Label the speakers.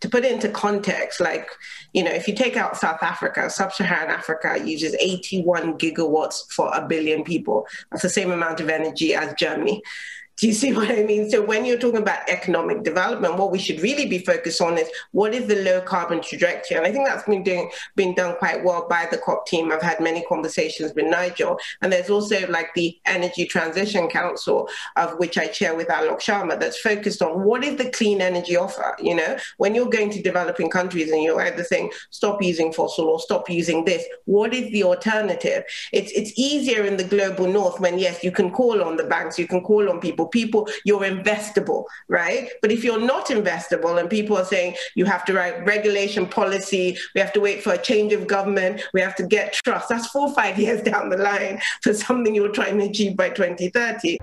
Speaker 1: to put it into context, like, you know, if you take out South Africa, sub-Saharan Africa uses 81 gigawatts for a billion people. That's the same amount of energy as Germany. Do you see what I mean? So when you're talking about economic development, what we should really be focused on is what is the low carbon trajectory? And I think that's been doing been done quite well by the COP team. I've had many conversations with Nigel. And there's also like the Energy Transition Council, of which I chair with Alok Sharma, that's focused on what is the clean energy offer? You know, when you're going to developing countries and you're either saying stop using fossil or stop using this, what is the alternative? It's it's easier in the global north when yes, you can call on the banks, you can call on people people you're investable, right? But if you're not investable and people are saying you have to write regulation policy, we have to wait for a change of government, we have to get trust, that's four or five years down the line for something you're trying to achieve by 2030.